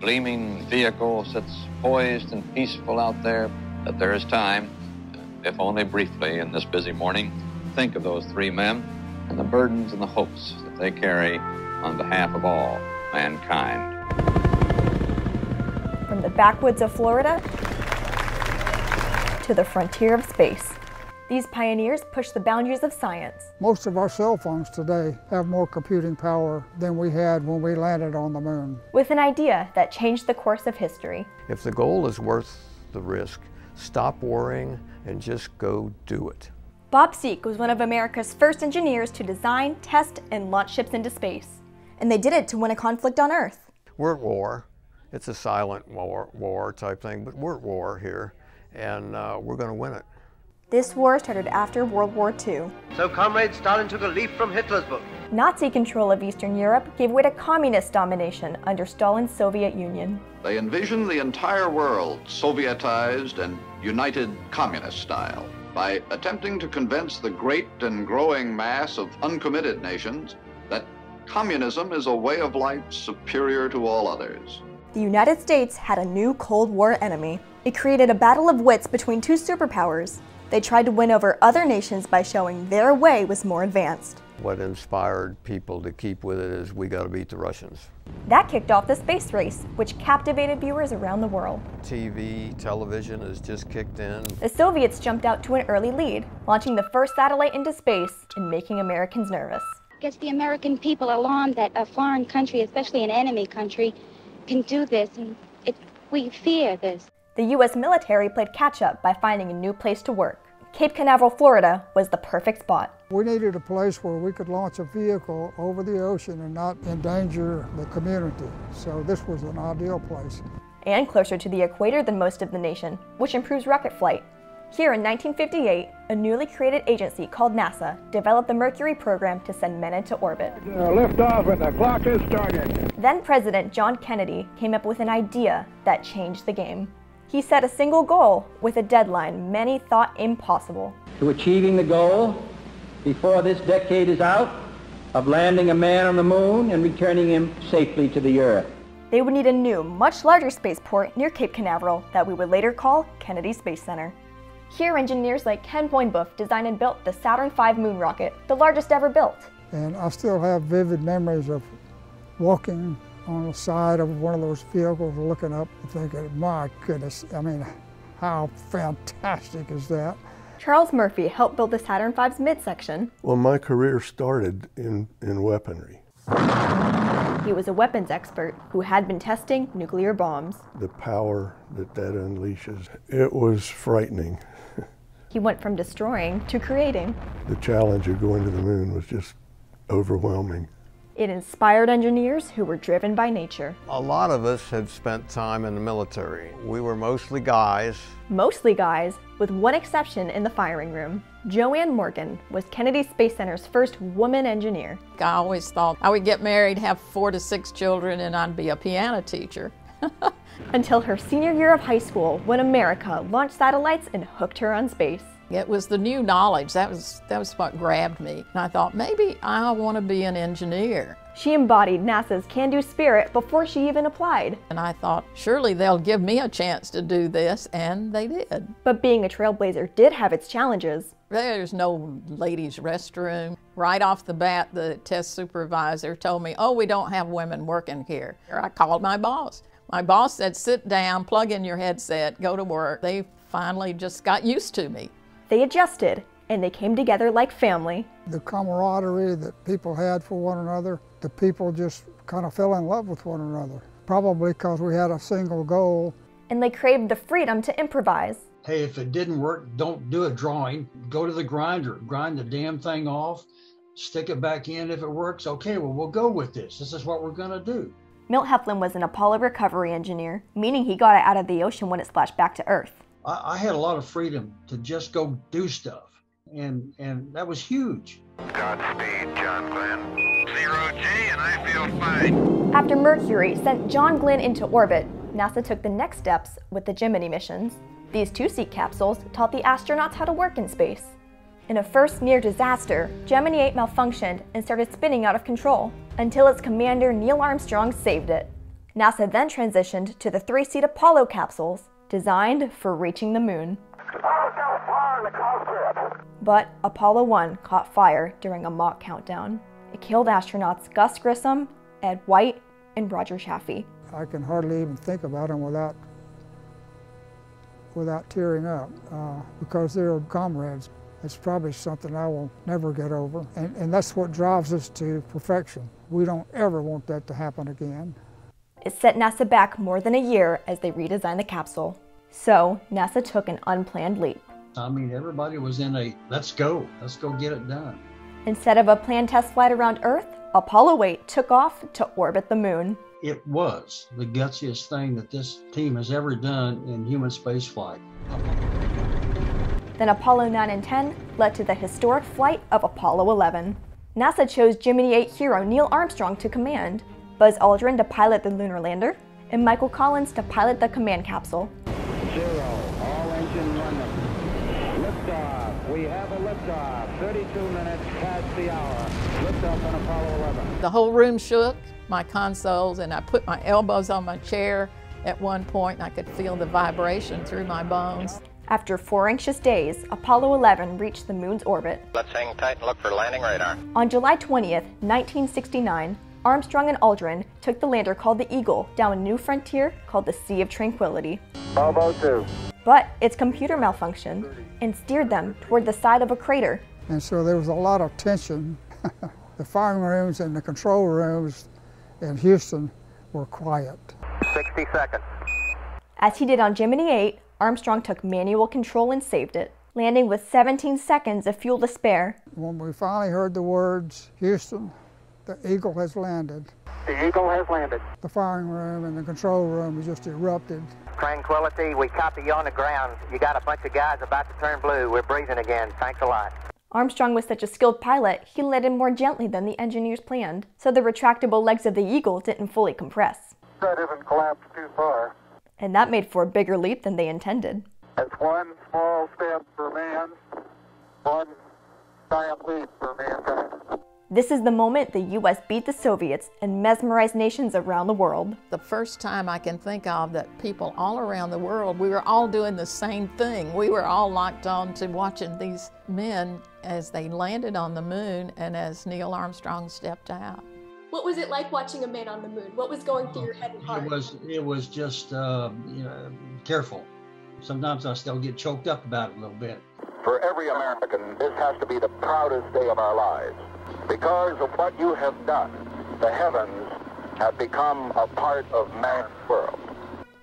gleaming vehicle sits poised and peaceful out there, that there is time, if only briefly in this busy morning, think of those three men and the burdens and the hopes that they carry on behalf of all mankind. From the backwoods of Florida to the frontier of space. These pioneers pushed the boundaries of science. Most of our cell phones today have more computing power than we had when we landed on the moon. With an idea that changed the course of history. If the goal is worth the risk, stop worrying and just go do it. Bob Sieck was one of America's first engineers to design, test, and launch ships into space. And they did it to win a conflict on Earth. We're at war. It's a silent war, war type thing, but we're at war here, and uh, we're going to win it. This war started after World War II. So Comrade Stalin took a leaf from Hitler's book. Nazi control of Eastern Europe gave way to communist domination under Stalin's Soviet Union. They envisioned the entire world Sovietized and united communist style by attempting to convince the great and growing mass of uncommitted nations that communism is a way of life superior to all others. The United States had a new Cold War enemy. It created a battle of wits between two superpowers, they tried to win over other nations by showing their way was more advanced. What inspired people to keep with it is we got to beat the Russians. That kicked off the space race, which captivated viewers around the world. TV, television has just kicked in. The Soviets jumped out to an early lead, launching the first satellite into space and making Americans nervous. Gets the American people alarmed that a foreign country, especially an enemy country, can do this, and it, we fear this. The U.S. military played catch up by finding a new place to work. Cape Canaveral, Florida was the perfect spot. We needed a place where we could launch a vehicle over the ocean and not endanger the community. So this was an ideal place. And closer to the equator than most of the nation, which improves rocket flight. Here in 1958, a newly created agency called NASA developed the Mercury program to send men into orbit. Uh, lift off and the clock is started. Then President John Kennedy came up with an idea that changed the game. He set a single goal with a deadline many thought impossible. To achieving the goal before this decade is out of landing a man on the moon and returning him safely to the Earth. They would need a new, much larger spaceport near Cape Canaveral that we would later call Kennedy Space Center. Here, engineers like Ken Boinbuff designed and built the Saturn V moon rocket, the largest ever built. And I still have vivid memories of walking on the side of one of those vehicles looking up and thinking, my goodness, I mean, how fantastic is that? Charles Murphy helped build the Saturn V's midsection. Well, my career started in, in weaponry. He was a weapons expert who had been testing nuclear bombs. The power that that unleashes, it was frightening. he went from destroying to creating. The challenge of going to the moon was just overwhelming. It inspired engineers who were driven by nature. A lot of us had spent time in the military. We were mostly guys. Mostly guys, with one exception in the firing room. JoAnn Morgan was Kennedy Space Center's first woman engineer. I always thought I would get married, have four to six children, and I'd be a piano teacher. Until her senior year of high school, when America launched satellites and hooked her on space. It was the new knowledge. That was, that was what grabbed me. And I thought, maybe I want to be an engineer. She embodied NASA's can do spirit before she even applied. And I thought, surely they'll give me a chance to do this, and they did. But being a trailblazer did have its challenges. There's no ladies' restroom. Right off the bat, the test supervisor told me, Oh, we don't have women working here. I called my boss. My boss said, Sit down, plug in your headset, go to work. They finally just got used to me. They adjusted and they came together like family. The camaraderie that people had for one another, the people just kind of fell in love with one another, probably because we had a single goal. And they craved the freedom to improvise. Hey, if it didn't work, don't do a drawing. Go to the grinder, grind the damn thing off, stick it back in. If it works, okay, well, we'll go with this. This is what we're going to do. Milt Heflin was an Apollo recovery engineer, meaning he got it out of the ocean when it splashed back to Earth. I, I had a lot of freedom to just go do stuff, and and that was huge. Godspeed, John Glenn. Zero G, and I feel fine. After Mercury sent John Glenn into orbit, NASA took the next steps with the Gemini missions. These two-seat capsules taught the astronauts how to work in space. In a first near disaster, Gemini 8 malfunctioned and started spinning out of control until its commander Neil Armstrong saved it. NASA then transitioned to the three seat Apollo capsules, designed for reaching the moon. But Apollo 1 caught fire during a mock countdown. It killed astronauts Gus Grissom, Ed White, and Roger Chaffee. I can hardly even think about them without without tearing up uh, because they're comrades. It's probably something I will never get over. And, and that's what drives us to perfection. We don't ever want that to happen again. It set NASA back more than a year as they redesigned the capsule. So, NASA took an unplanned leap. I mean, everybody was in a let's go, let's go get it done. Instead of a planned test flight around Earth, Apollo 8 took off to orbit the moon. It was the gutsiest thing that this team has ever done in human spaceflight. Then Apollo 9 and 10 led to the historic flight of Apollo 11. NASA chose Gemini 8 hero Neil Armstrong to command, Buzz Aldrin to pilot the lunar lander, and Michael Collins to pilot the command capsule. Zero, all engine running. Liftoff, we have a liftoff. 32 minutes past the hour. Liftoff on Apollo 11. The whole room shook, my consoles, and I put my elbows on my chair at one point, and I could feel the vibration through my bones. After four anxious days, Apollo 11 reached the moon's orbit. Let's hang tight and look for landing radar. On July 20th, 1969, Armstrong and Aldrin took the lander called the Eagle down a new frontier called the Sea of Tranquility. Bravo 2. But its computer malfunctioned and steered them toward the side of a crater. And so there was a lot of tension. the firing rooms and the control rooms in Houston were quiet. 60 seconds. As he did on Gemini 8, Armstrong took manual control and saved it, landing with 17 seconds of fuel to spare. When we finally heard the words, Houston, the Eagle has landed, The Eagle has landed. the firing room and the control room just erupted. Tranquility, we copy you on the ground. You got a bunch of guys about to turn blue. We're breathing again. Thanks a lot. Armstrong was such a skilled pilot, he landed more gently than the engineers planned, so the retractable legs of the Eagle didn't fully compress. That isn't collapsed too far. And that made for a bigger leap than they intended. That's one small step for man, one giant leap for mankind. This is the moment the US beat the Soviets and mesmerized nations around the world. The first time I can think of that people all around the world, we were all doing the same thing. We were all locked on to watching these men as they landed on the moon and as Neil Armstrong stepped out. What was it like watching a man on the moon? What was going through your head and heart? It was it was just uh, you know, careful. Sometimes I still get choked up about it a little bit. For every American, this has to be the proudest day of our lives. Because of what you have done, the heavens have become a part of man's world.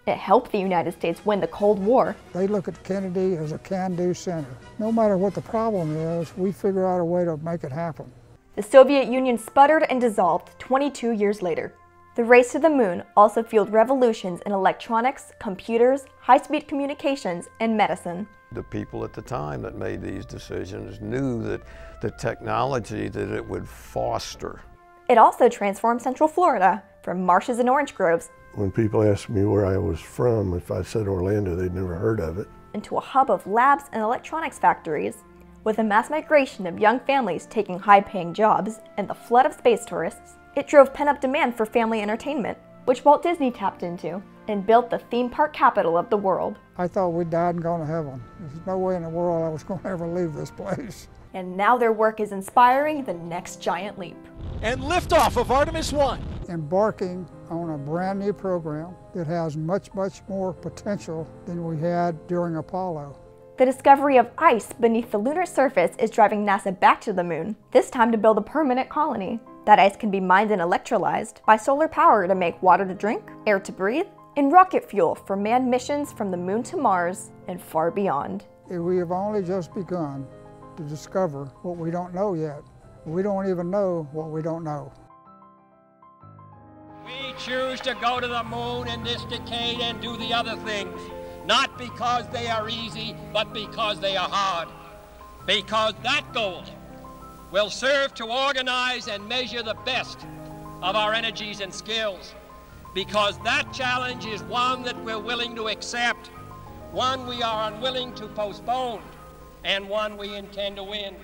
It helped the United States win the Cold War. They look at Kennedy as a can-do center. No matter what the problem is, we figure out a way to make it happen. The Soviet Union sputtered and dissolved 22 years later. The race to the moon also fueled revolutions in electronics, computers, high-speed communications, and medicine. The people at the time that made these decisions knew that the technology that it would foster It also transformed Central Florida from marshes and orange groves When people asked me where I was from, if I said Orlando, they'd never heard of it. into a hub of labs and electronics factories. With a mass migration of young families taking high paying jobs and the flood of space tourists, it drove pent up demand for family entertainment, which Walt Disney tapped into and built the theme park capital of the world. I thought we died and gone to heaven. There's no way in the world I was going to ever leave this place. And now their work is inspiring the next giant leap. And liftoff of Artemis 1. Embarking on a brand new program that has much, much more potential than we had during Apollo. The discovery of ice beneath the lunar surface is driving NASA back to the moon, this time to build a permanent colony. That ice can be mined and electrolyzed by solar power to make water to drink, air to breathe, and rocket fuel for manned missions from the moon to Mars and far beyond. We have only just begun to discover what we don't know yet. We don't even know what we don't know. We choose to go to the moon in this decade and do the other things, not because they are easy, but because they are hard. Because that goal will serve to organize and measure the best of our energies and skills. Because that challenge is one that we're willing to accept, one we are unwilling to postpone, and one we intend to win.